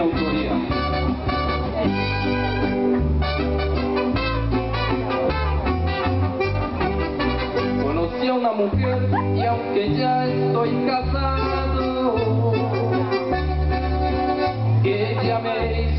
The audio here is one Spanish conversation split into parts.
autoría. Conocí a una mujer y aunque ya estoy casado, ella me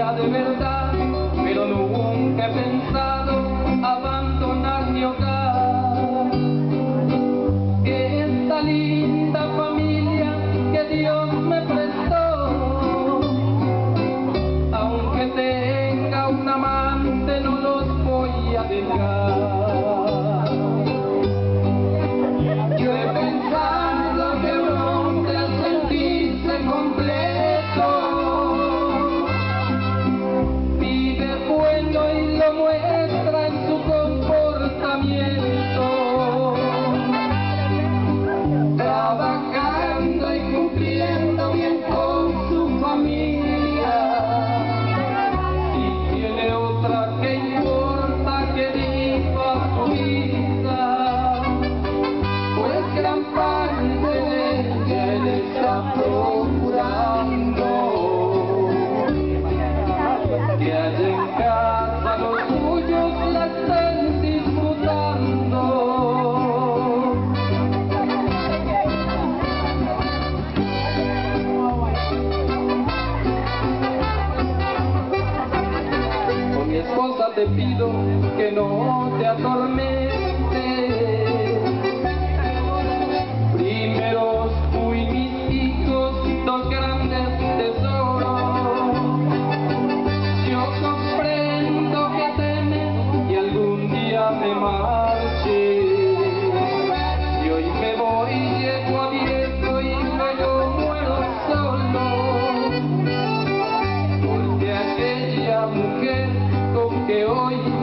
de verdad, pero nunca he pensado abandonar mi hogar. Esta linda familia que Dios me prestó, aunque tenga un amante no los voy a dejar. Te pido que no te atormentes. Primero tú y mis hijos, dos grandes tesoros. Yo comprendo que temes y algún día me marche. Y hoy me voy, llego a viejo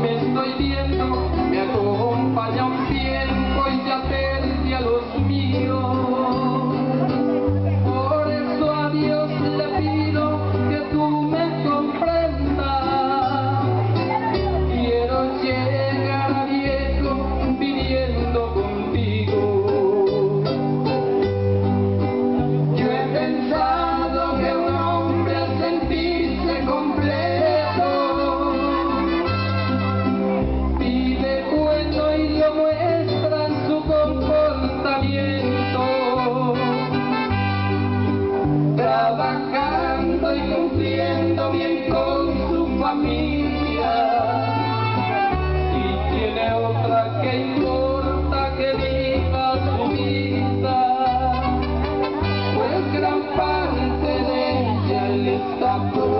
me estoy viendo me acompaña un bien su familia. Si tiene otra que importa que viva su vida, pues gran parte de ella le está por